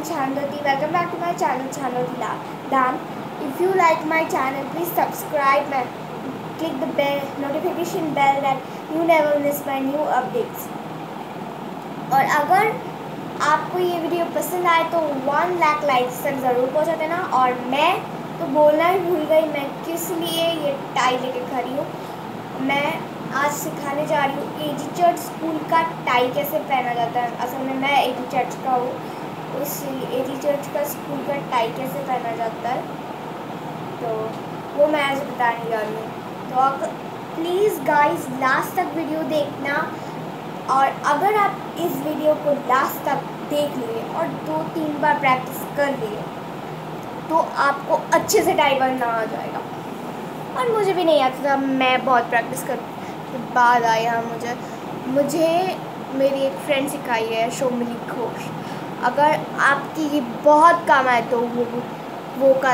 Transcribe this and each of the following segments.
am Chandoti. Welcome back to my channel Chandoti Dan. If you like my channel, please subscribe and click the bell notification bell that you never miss my new updates. और अगर आपको ये video पसंद आए तो one lakh likes तक ज़रूर पहुँचा देना और मैं तो बोलना ही भूल गई मैं किस लिए ये टाई लेके खड़ी हूँ मैं आज सिखाने जा रही हूँ एजी चर्च स्कूल का टाई कैसे पहना जाता है असल में मैं एजी चर्च का हूँ उस एजी चर्च का स्कूल का टाई कैसे पहना जाता है? तो वो मैं आज बताने जा रही हूँ। तो अब प्लीज़ गाइस लास्ट तक वीडियो देखना। और अगर आप इस वीडियो को लास्ट तक देख लिए और दो तीन बार प्रैक्टिस कर लिए तो आपको अच्छे से टाई बनना आ जाएगा। और मुझे भी नहीं आता था, मैं बहुत प्रैक्टिस कर, के बाद आया मुझे। मुझे मेरी एक फ्रेंड सिखाई है शोमिली घोष अगर आपकी ये बहुत काम आए तो वो वो का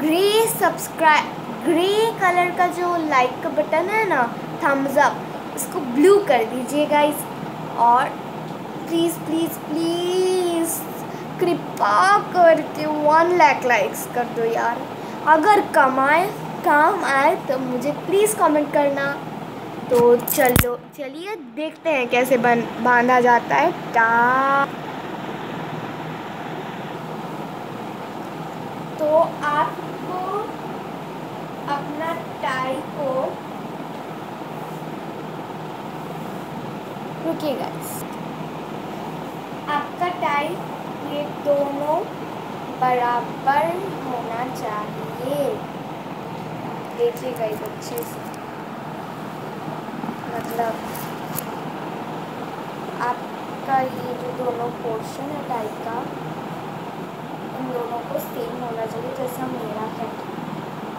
ग्रे सब्सक्राइब ग्रे कलर का जो लाइक का बटन है ना थम्स अप इसको ब्लू कर दीजिए गाइस और प्लीज़ प्लीज़ प्लीज़ कृपा करके वन लाख लाइक्स कर दो यार. अगर कमाए काम आए तो मुझे प्लीज़ कमेंट करना. तो चलो, चलिए देखते हैं कैसे बन, बांधा जाता है. टा तो आपको अपना टाई को रुकिएगा आपका टाई ये दोनों बराबर होना चाहिए। देखिएगा इस अच्छे से। मतलब आपका ये जो दोनों पोर्शन है टाई का दोनों को सेम होना चाहिए, जैसा मेरा है।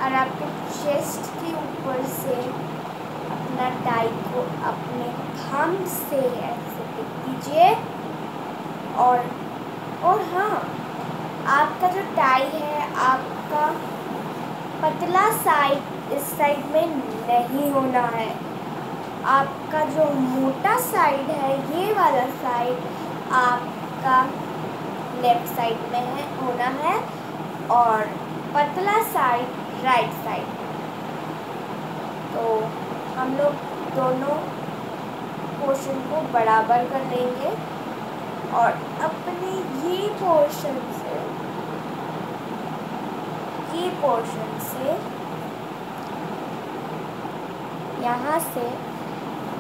और आपके चेस्ट के ऊपर से अपना टाई को अपने थम से ऐसे टिक दीजिए और और हाँ आपका जो टाई है, आपका पतला साइड इस साइड में नहीं होना है। आपका जो मोटा साइड है, ये वाला साइड आपका लेफ़्ट साइड में है, होना है और पतला साइड राइट साइड तो हम लोग दोनों पोर्शन को बराबर कर लेंगे और अपने ये पोर्शन से, ये पोर्शन से यहाँ से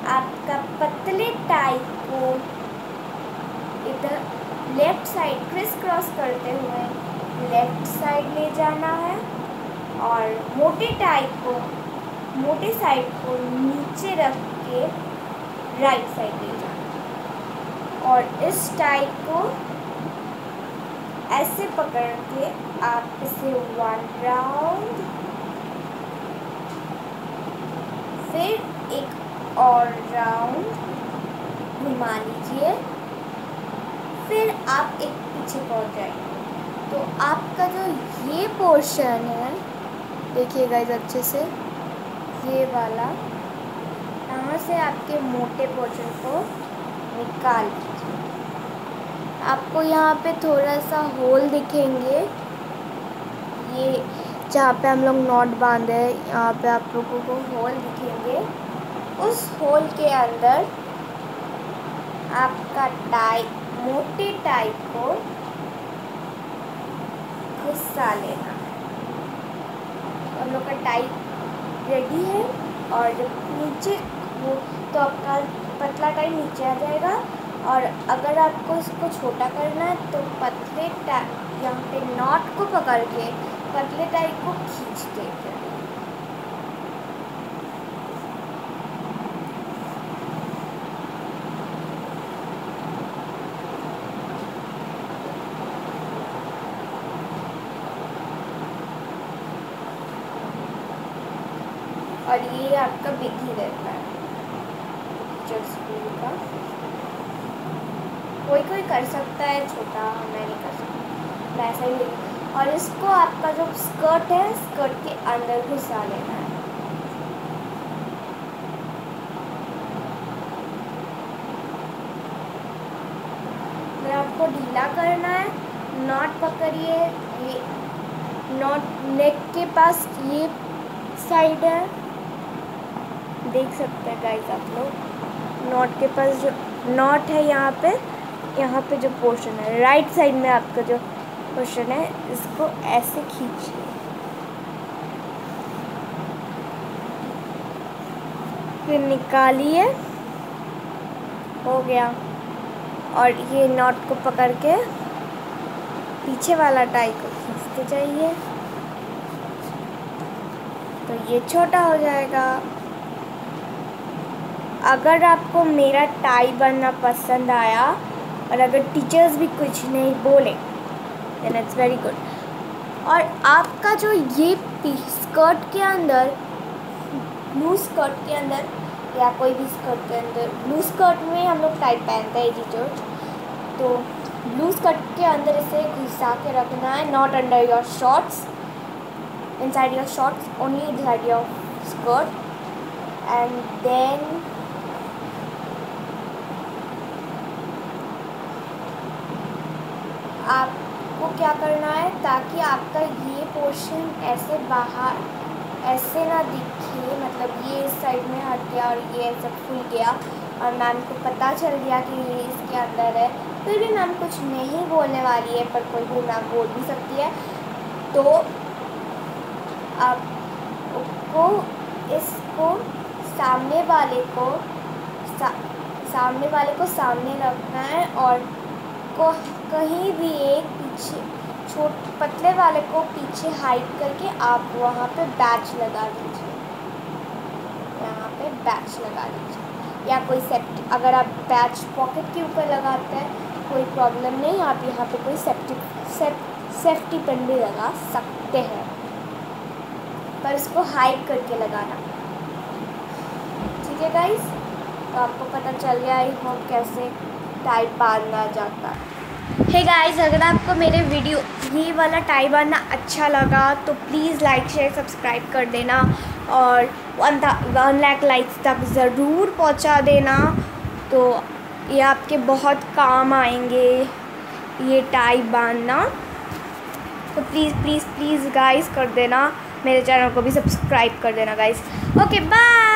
आपका पतले टाइप को इधर लेफ़्ट साइड क्रिस क्रॉस करते हुए लेफ़्ट साइड ले जाना है और मोटे टाइप को, मोटे साइड को नीचे रख के राइट साइड ले जाना और इस टाइप को ऐसे पकड़ के आप इसे वन राउंड फिर एक और राउंड घुमा लीजिए। फिर आप एक पीछे पहुँच जाएँगे। तो आपका जो ये पोर्शन है देखिएगा इस अच्छे से, ये वाला, यहाँ से आपके मोटे पोर्शन को निकाल दीजिए आपको यहाँ पे थोड़ा सा होल दिखेंगे। ये जहाँ पे हम लोग नॉट बांधे यहाँ पे आप लोगों को होल दिखेंगे। उस होल के अंदर आपका टाई मोटे टाई को घुसा लेना। हम लोग का टाई रेडी है और जब नीचे वो तो आपका पतला टाई नीचे आ जाएगा। और अगर आपको इसको छोटा करना है तो पतले टाई यहाँ पे नॉट को पकड़ के पतले टाई को खींच देते और ये आपका बिग रहता है। स्कूल का। कोई कोई कर सकता है, छोटा, मैं नहीं कर सकता। वैसा ही और इसको आपका जो स्कर्ट है स्कर्ट के अंदर घुसा लेना है। आपको ढीला करना है नॉट पकड़िए, ये नॉट नेक के पास ये साइड है। देख सकते हैं गाइस आप लोग। नॉट के पास जो नॉट है यहाँ पे यहाँ पे जो पोर्शन है राइट साइड में आपका जो पोर्शन है, इसको ऐसे खींचिए। फिर निकालिए। हो गया। और ये नॉट को पकड़ के पीछे वाला टाई को खींचते जाइए। तो ये छोटा हो जाएगा। अगर आपको मेरा टाई बनना पसंद आया और अगर टीचर्स भी कुछ नहीं बोले देन इट्स वेरी गुड और आपका जो ये स्कर्ट के अंदर ब्लू स्कर्ट के अंदर, या कोई भी स्कर्ट के अंदर ब्लू स्कर्ट में हम लोग टाइट पहनते हैं टीचर्स तो ब्लू स्कर्ट के अंदर इसे घुसा के रखना है not under your shorts inside your shorts, only inside your skirt, and then आपको क्या करना है ताकि आपका ये पोर्शन ऐसे बाहर ऐसे ना दिखे मतलब ये इस साइड में हट गया और ये ऐसा खुल गया। और मैम को पता चल गया कि ये इसके अंदर है। फिर भी मैम कुछ नहीं बोलने वाली है पर कोई भी मैम बोल भी सकती है। तो आपको इसको सामने वाले को सा, सामने वाले को सामने रखना है और को कहीं भी एक पीछे, छोट पतले वाले को पीछे हाइट करके आप वहाँ पे बैच लगा दीजिए। यहाँ पे बैच लगा दीजिए। या कोई सेफ्टी अगर आप बैच पॉकेट के ऊपर लगाते हैं, कोई प्रॉब्लम नहीं, आप यहाँ पे कोई सेफ्टी सेफ़ सेफ्टी पिन भी लगा सकते हैं। पर इसको हाइड करके लगाना। ठीक है गाइस तो आपको पता चल गया आई होप कैसे टाई बांधना जाता। है हे गाइस अगर आपको मेरे वीडियो, ये वाला टाई बांधना अच्छा लगा तो प्लीज़ लाइक शेयर सब्सक्राइब कर देना। और वन वन लाख लाइक्स तक ज़रूर पहुँचा देना। तो ये आपके बहुत काम आएँगे, ये टाई बांधना। तो प्लीज़ प्लीज़ प्लीज़ गाइस कर देना। मेरे चैनल को भी सब्सक्राइब कर देना गाइस ओके बाय